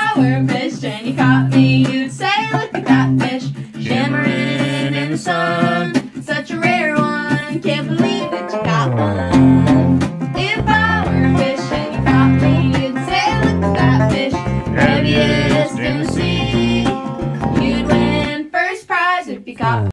If I were a fish and you caught me, you'd say, look at that fish, shimmering in the sun. Such a rare one, can't believe that you got one. If I were a fish and you caught me, you'd say, look at that fish, heaviest in the sea. You'd win first prize if you caught